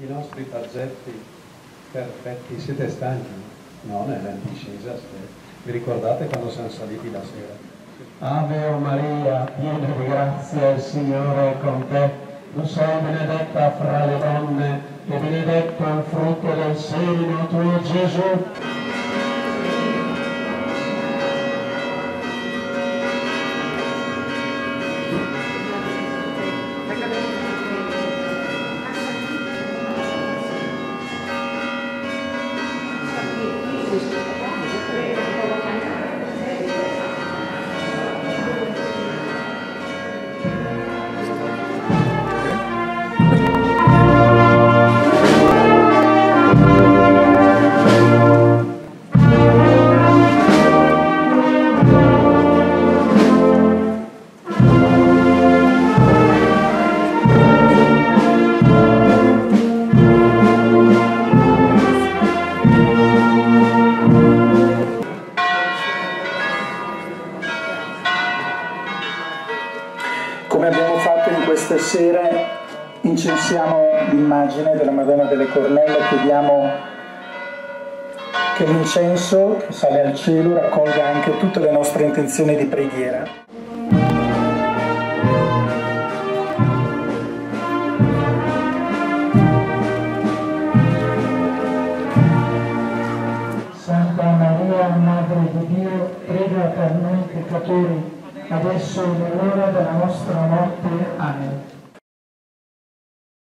i nostri pazzetti perfetti. Siete stanchi? No, nella discesa. Vi ricordate quando siamo saliti la sera? Ave o Maria, piena di grazia, il Signore è con te. Tu sei benedetta fra le donne e benedetto il frutto del seno tuo Gesù. Come abbiamo fatto in queste sere, incensiamo l'immagine della Madonna delle Cornelle, chiediamo che l'incenso che sale al cielo raccolga anche tutte le nostre intenzioni di preghiera. Santa Maria, Madre di Dio, prega per noi peccatori, adesso è l'ora della nostra morte. Amen.